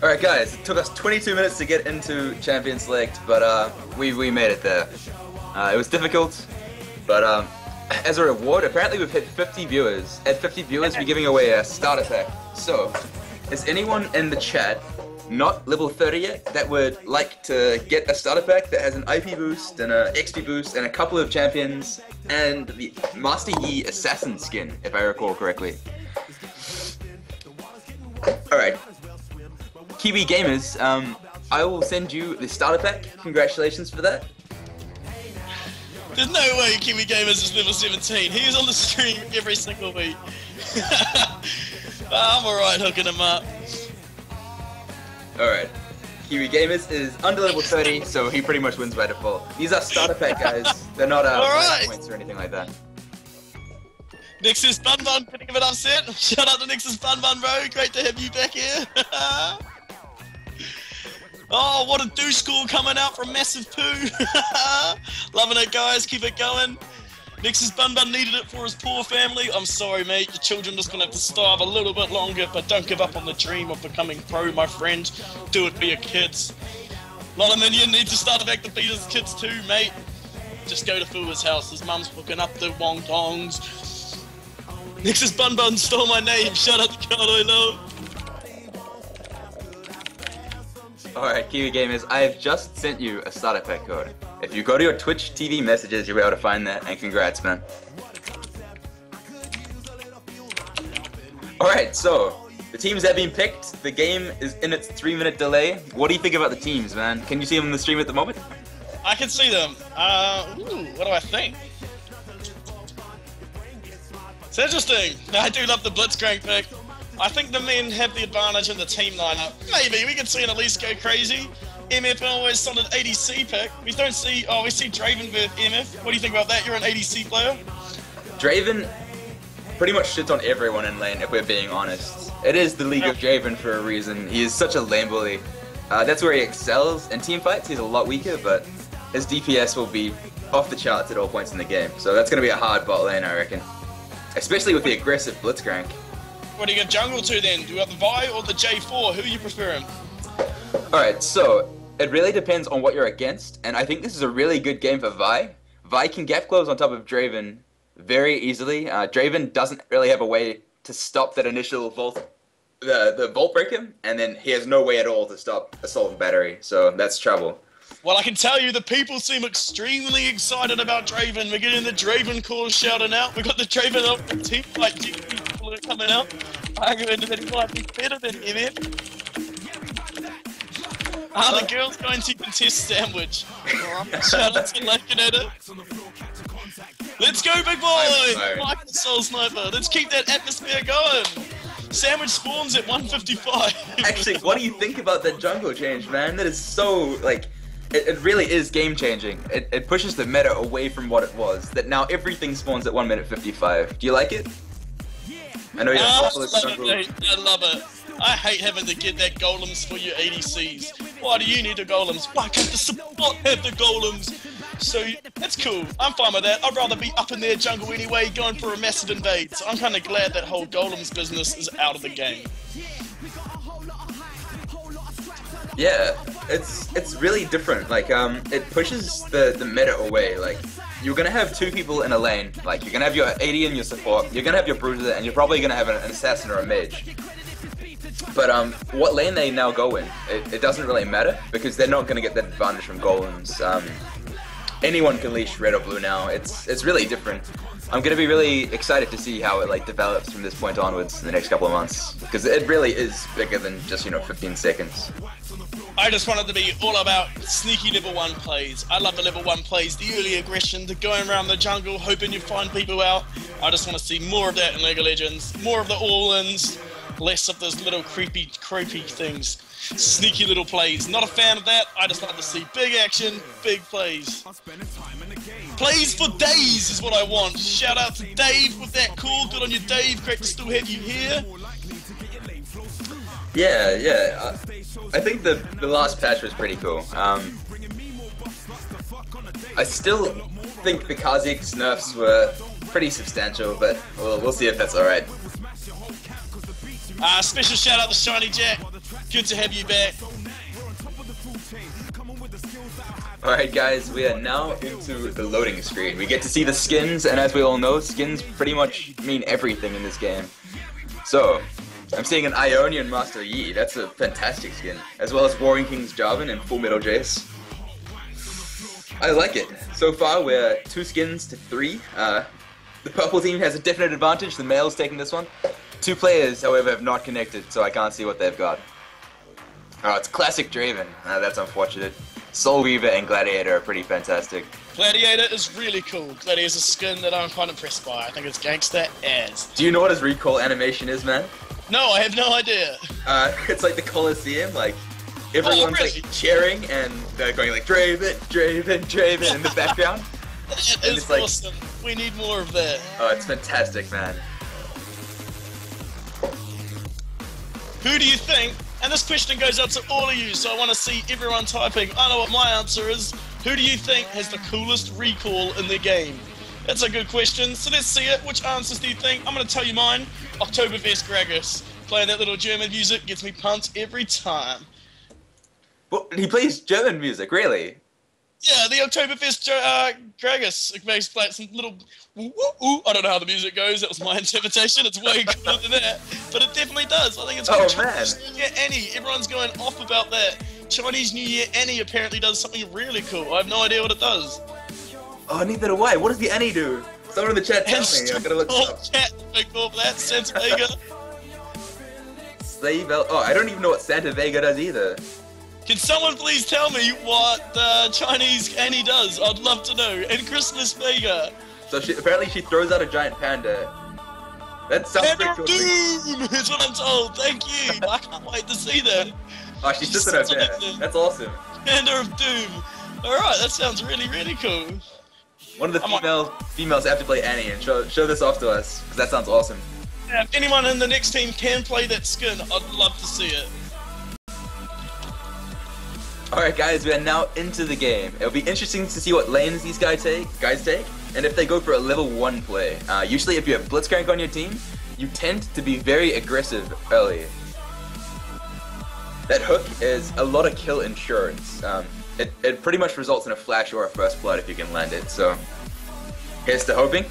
Alright guys, it took us 22 minutes to get into Champion Select, but uh, we, we made it there. Uh, it was difficult, but um, as a reward, apparently we've hit 50 viewers. At 50 viewers, we're giving away a starter pack. So, is anyone in the chat not level 30 yet that would like to get a starter pack that has an IP boost and a XP boost and a couple of champions and the Master Yi Assassin skin, if I recall correctly? Alright, Kiwi Gamers, um, I will send you the starter pack. Congratulations for that. There's no way Kiwi Gamers is level 17. He is on the stream every single week. I'm alright hooking him up. Alright. Kiwi Gamers is under level 30, so he pretty much wins by default. These are starter pack guys. They're not uh, Alright. points or anything like that. Nixus Bun Bun getting a bit upset. Shout out to Nixus Bun Bun, bro. Great to have you back here. oh, what a douche school coming out from Massive Poo. Loving it, guys. Keep it going. Nixus Bun Bun needed it for his poor family. I'm sorry, mate. Your children just gonna have to starve a little bit longer, but don't give up on the dream of becoming pro, my friend. Do it for your kids. Lot of Minion need to start back to beat his kids too, mate. Just go to Fua's house. His mum's hooking up the wong dongs. Nixus Bun Bun stole my name. Shout out to I love. Alright, Kiwi Gamers, I have just sent you a starter pack code. If you go to your Twitch TV messages, you'll be able to find that, and congrats, man. Alright, so, the teams have been picked. The game is in its three minute delay. What do you think about the teams, man? Can you see them in the stream at the moment? I can see them. Uh, ooh, what do I think? It's interesting. I do love the Blitzcrank pick. I think the men have the advantage in the team lineup. Maybe we could see an Elise go crazy. MF always solid ADC pick. We don't see. Oh, we see Draven with MF. What do you think about that? You're an ADC player. Draven pretty much shits on everyone in lane, if we're being honest. It is the League of Draven for a reason. He is such a lane bully. Uh, that's where he excels. In team fights, he's a lot weaker, but his DPS will be off the charts at all points in the game. So that's going to be a hard bot lane, I reckon. Especially with the aggressive Blitzcrank. What do you give jungle to then? Do you have the Vi or the J4? Who you preferring? Alright, so it really depends on what you're against, and I think this is a really good game for Vi. Vi can gap close on top of Draven very easily. Uh, Draven doesn't really have a way to stop that initial vault, the the vault breaker, and then he has no way at all to stop assault battery. So that's trouble. Well, I can tell you the people seem extremely excited about Draven. We're getting the Draven calls shouting out. We've got the Draven up the team like GP people are coming out, arguing that he might be better than MF. Eh? Are the girls going to contest sandwich? Shout out to Lakinetta. Let's go, big boy! Michael Soul Sniper. Let's keep that atmosphere going. Sandwich spawns at 155. Actually, what do you think about that jungle change, man? That is so like. It, it really is game changing. It, it pushes the meta away from what it was. That now everything spawns at 1 minute 55. Do you like it? I know you're I love it, I love it. I hate having to get that golems for your ADCs. Why do you need the golems? Why can't the support have the golems? So that's cool. I'm fine with that. I'd rather be up in their jungle anyway, going for a massive invade. So I'm kind of glad that whole golems business is out of the game. Yeah, it's it's really different. Like um, it pushes the the meta away. Like you're gonna have two people in a lane. Like you're gonna have your AD and your support. You're gonna have your bruiser, and you're probably gonna have an, an assassin or a mage. But um, what lane they now go in, it, it doesn't really matter because they're not gonna get that advantage from golems. Um, anyone can leash red or blue now. It's it's really different. I'm gonna be really excited to see how it like develops from this point onwards in the next couple of months because it really is bigger than just you know 15 seconds. I just wanted to be all about sneaky level one plays. I love the level one plays, the early aggression, the going around the jungle, hoping you find people out. I just want to see more of that in League of Legends, more of the all-ins, less of those little creepy, creepy things. Sneaky little plays. Not a fan of that. I just like to see big action, big plays. Plays for days is what I want. Shout out to Dave with that call. Good on you, Dave. Great to still have you here. Yeah, yeah. I, I think the the last patch was pretty cool. Um, I still think the Kha'Zix nerfs were pretty substantial, but we'll, we'll see if that's alright. Uh, special shout out to Shiny Jack. Good to have you back. Alright guys, we are now into the loading screen. We get to see the skins, and as we all know, skins pretty much mean everything in this game. So, I'm seeing an Ionian Master Yi, that's a fantastic skin, as well as Warring King's Jarvan and Full Metal Jace. I like it. So far, we're two skins to three. Uh, the purple team has a definite advantage, the male's taking this one. Two players, however, have not connected, so I can't see what they've got. Oh, it's classic Draven. Uh, that's unfortunate. Soul Reaver and Gladiator are pretty fantastic. Gladiator is really cool. Gladiator's a skin that I'm quite impressed by. I think it's gangster as. Do you know what his recall animation is, man? No, I have no idea. Uh, it's like the Colosseum, like everyone's Oh, really? like cheering and they're going like Draven, Draven, Draven in the background. That And is it's like- awesome. We need more of that. Oh, it's fantastic, man. Who do you think? And this question goes out to all of you, so I want to see everyone typing. I know what my answer is. Who do you think has the coolest recall in the game? That's a good question. So let's see it. Which answers do you think? I'm going to tell you mine. Oktoberfest Gragas. Playing that little German music gets me pumped every time. Well, he plays German music, really? Yeah, the Oktoberfest uh, Gragas. It makes like some little. Woo, woo. I don't know how the music goes. That was my interpretation. It's way cooler than that, but it definitely does. I think it's. Oh, called man. Chinese New Year Annie. Everyone's going off about that. Chinese New Year Annie apparently does something really cool. I have no idea what it does. Oh, neither do I. What does the Annie do? Someone in the chat tell me. I'm gonna look it up. cat. Big that. Santa Veigar. Oh, I don't even know what Santa Veigar does either. Can someone please tell me what the Chinese Annie does? I'd love to know. And Christmas Veigar. So she apparently she throws out a giant panda. That sounds Panda pretty of cool. Doom is what I'm told. Thank you. I can't wait to see that. Oh, she's just in her bed. That's awesome. Panda of Doom. Alright, that sounds really, really cool. One of the I'm female females have to play Annie and show show this off to us because that sounds awesome. Yeah, if anyone in the next team can play that skin, I'd love to see it. All right, guys, we are now into the game. It'll be interesting to see what lanes these guys take, guys take, and if they go for a level one play. Uh, usually, if you have Blitzcrank on your team, you tend to be very aggressive early. That hook is a lot of kill insurance. Um, it, it pretty much results in a flash or a first blood if you can land it. So here's to hoping.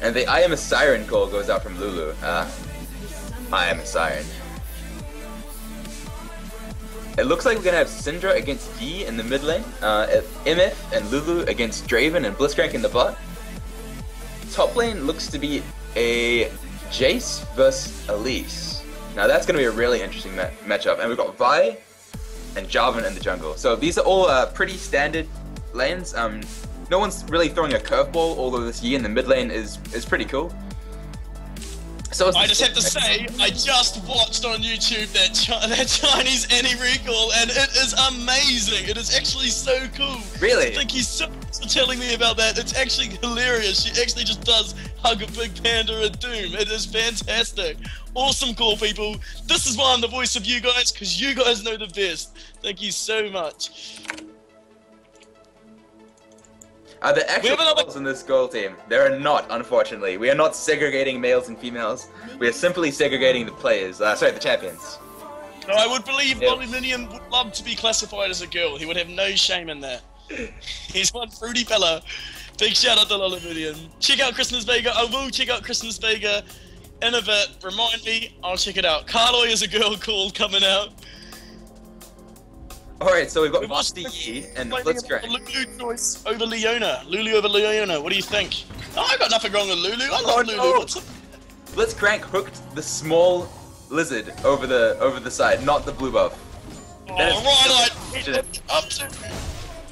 And the I am a siren call goes out from Lulu. Uh, I am a siren. It looks like we're gonna have Syndra against Yi in the mid lane, uh, MF and Lulu against Draven and Blitzcrank in the bot. Top lane looks to be a Jace versus Elise. Now that's gonna be a really interesting ma- matchup, and we've got Vi and Jarvan in the jungle. So these are all uh, pretty standard lanes. Um, no one's really throwing a curveball, although this Yi in the mid lane is is pretty cool. So I just have to say, I just watched on YouTube that, Chi- that Chinese Annie recall, and it is amazing. It is actually so cool. Really? Thank you so much for telling me about that. It's actually hilarious. She actually just does hug a big panda at Doom. It is fantastic. Awesome call, people. This is why I'm the voice of you guys, because you guys know the best. Thank you so much. Are there actual males in this goal team? There are not, unfortunately. We are not segregating males and females. We are simply segregating the players. Uh, sorry, the champions. No, I would believe Minion would love to be classified as a girl. He would have no shame in that. He's one fruity fella. Big shout out to Lola Minion. Check out Christmas Veigar. I will check out Christmas Veigar in a bit. Remind me, I'll check it out. Carloy is a girl called coming out. Alright, so we've got also Yi and Blitzcrank. Lulu choice over Leona. Lulu over Leona. What do you think? No, I got nothing wrong with Lulu. I love Oh, Lulu. no. What's up? Blitzcrank hooked the small lizard over the over the side, not the blue buff. Oh, right, like, up to.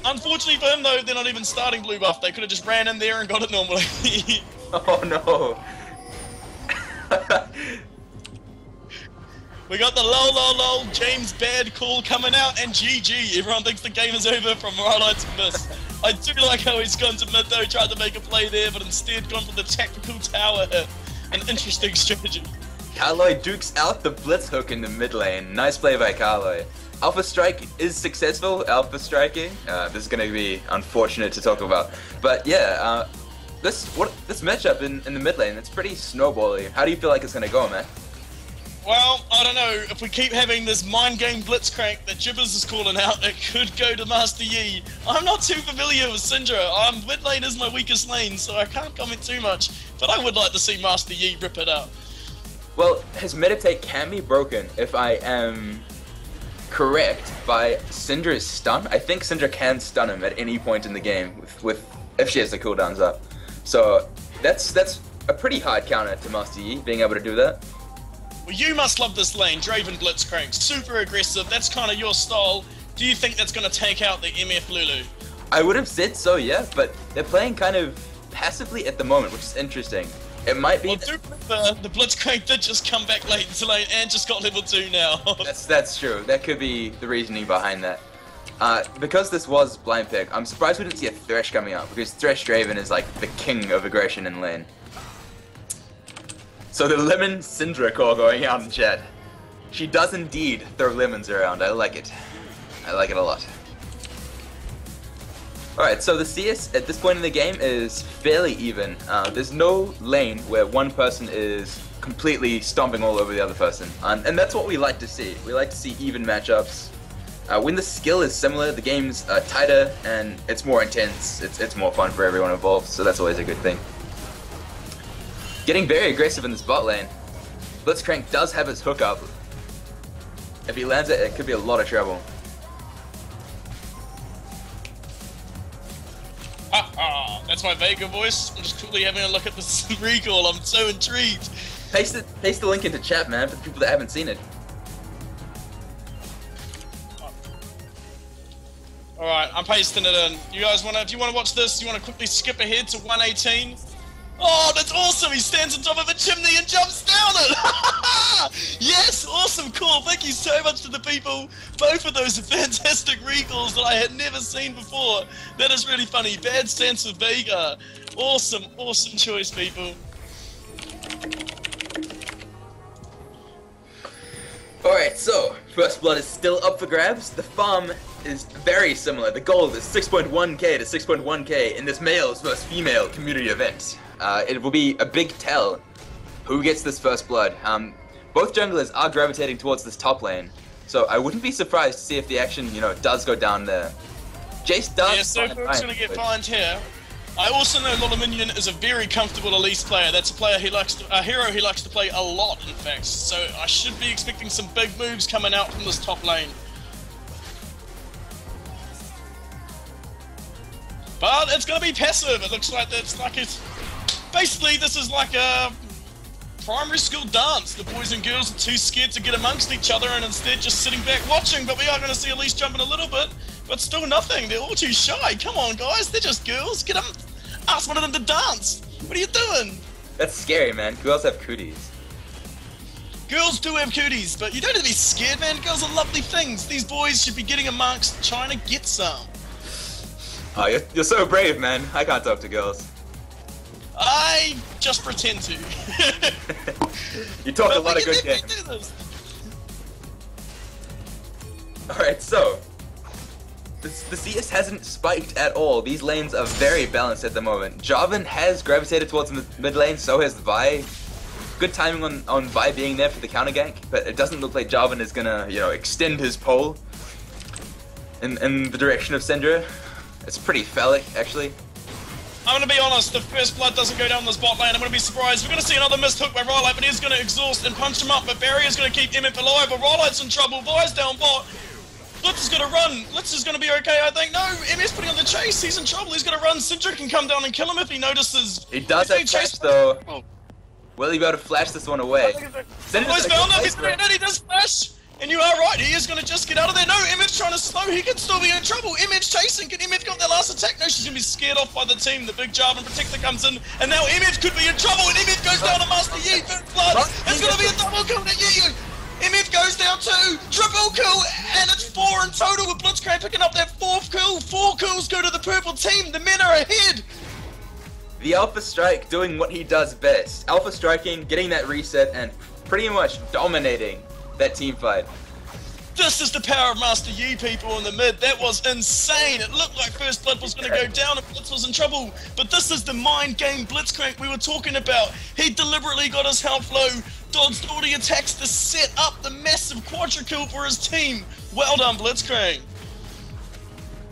Unfortunately for him, though, they're not even starting blue buff. They could have just ran in there and got it normally. Oh no. we got the lol lol lol James Bad call coming out and GG. Everyone thinks the game is over from Rhyhorn to Miss. I do like how he's gone to mid though, tried to make a play there, but instead gone for the tactical tower hit. An interesting strategy. Carloy dukes out the blitz hook in the mid lane. Nice play by Carloy. Alpha Strike is successful, Alpha Striking. Uh, this is going to be unfortunate to talk about. But yeah, uh, this what this matchup in, in the mid lane, it's pretty snowbally. How do you feel like it's going to go, man? Well, I don't know. If we keep having this mind game blitzcrank that Jibbers is calling out, it could go to Master Yi. I'm not too familiar with Syndra. Um, mid lane is my weakest lane, so I can't comment too much. But I would like to see Master Yi rip it up. Well, his meditate can be broken if I am correct by Syndra's stun. I think Syndra can stun him at any point in the game with, with if she has the cooldowns up. So that's that's a pretty hard counter to Master Yi being able to do that. Well, you must love this lane, Draven Blitzcrank. Super aggressive. That's kind of your style. Do you think that's going to take out the MF Lulu? I would have said so, yeah, but they're playing kind of passively at the moment, which is interesting. It might be. Well, the, the Blitzcrank did just come back late into lane and just got level 2 now. that's that's true. That could be the reasoning behind that. Uh, because this was blind pick, I'm surprised we didn't see a Thresh coming up because Thresh Draven is like the king of aggression in lane. So the lemon Syndra core going out in chat. She does indeed throw lemons around. I like it. I like it a lot. Alright, so the CS at this point in the game is fairly even. Uh, there's no lane where one person is completely stomping all over the other person. And that's what we like to see. We like to see even matchups. Uh, when the skill is similar, the game's uh, tighter and it's more intense. It's, it's more fun for everyone involved, so that's always a good thing. Getting very aggressive in this bot lane. Blitzcrank does have his hook up. If he lands it, it could be a lot of trouble. That's my Veigar voice. I'm just quickly having a look at this recall. I'm so intrigued. Paste it. Paste the link into chat, man, for the people that haven't seen it. All right, I'm pasting it in. You guys want to? Do you want to watch this? You want to quickly skip ahead to 118? Oh, that's awesome! He stands on top of a chimney and jumps down it! yes, awesome, cool. Thank you so much to the people. Both of those are fantastic recalls that I had never seen before. That is really funny. Bad Santa Veigar. Awesome, awesome choice, people. Alright, so, First Blood is still up for grabs. The farm is very similar. The gold is 6.1k to 6.1k in this males versus female community event. Uh, it will be a big tell who gets this first blood. Um, both junglers are gravitating towards this top lane, so I wouldn't be surprised to see if the action, you know, does go down there. Jace does. Yeah, so gonna get fined here. I also know Lodominion is a very comfortable Elise player. That's a player he likes, to, a hero he likes to play a lot, in fact. So I should be expecting some big moves coming out from this top lane. But it's gonna be passive. It looks like that's like it's basically, this is like a primary school dance. The boys and girls are too scared to get amongst each other and instead just sitting back watching. But we are going to see Elise jumping a little bit, but still nothing. They're all too shy. Come on, guys. They're just girls. Get them. Ask one of them to dance. What are you doing? That's scary, man. Girls have cooties. Girls do have cooties, but you don't have to be scared, man. Girls are lovely things. These boys should be getting amongst trying to get some. Oh, you're, you're so brave, man. I can't talk to girls. I just pretend to. you talk but a lot of good games. Alright, so. The, the CS hasn't spiked at all. These lanes are very balanced at the moment. Jarvan has gravitated towards the mid lane, so has Vi. Good timing on, on Vi being there for the counter gank, but it doesn't look like Jarvan is gonna, you know, extend his pole in, in the direction of Syndra. It's pretty phallic, actually. I'm gonna be honest, the first blood doesn't go down this bot lane. I'm gonna be surprised. We're gonna see another missed hook by Rhyolite, but he's gonna exhaust and punch him up. But Barry is gonna keep MF alive, but Rhyolite's in trouble. Vi's down bot. Blitz is gonna run. Blitz is gonna be okay, I think. No, MS putting on the chase. He's in trouble. He's gonna run. Syndra can come down and kill him if he notices. He does have chase though. Oh. Will he be able to flash this one away? Syndra's found him. He's gonna, he does flash. And you are right, he is going to just get out of there. No, Image trying to slow, he can still be in trouble. Image chasing, can Image got that last attack? No, she's going to be scared off by the team. The big Jarvan Protector comes in, and now Image could be in trouble, and Image goes down to Master Yi, third blood. It's going to be a double kill to Yi. Image goes down two, triple kill, and it's four in total with Blitzcrank picking up that fourth kill. Four kills go to the purple team. The men are ahead. The Alpha Strike doing what he does best. Alpha striking, getting that reset, and pretty much dominating that team fight. This is the power of Master Yi, people in the mid. That was insane. It looked like First Blood was going to go down and Blitz was in trouble. But this is the mind game Blitzcrank we were talking about. He deliberately got his health low dodged all the attacks to set up the massive quadra kill for his team. Well done, Blitzcrank.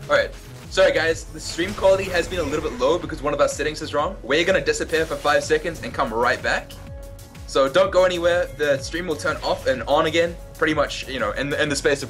Alright, sorry guys, the stream quality has been a little bit low because one of our settings is wrong. We're gonna disappear for 5 seconds and come right back. So don't go anywhere, the stream will turn off and on again, pretty much, you know, in the, in the space of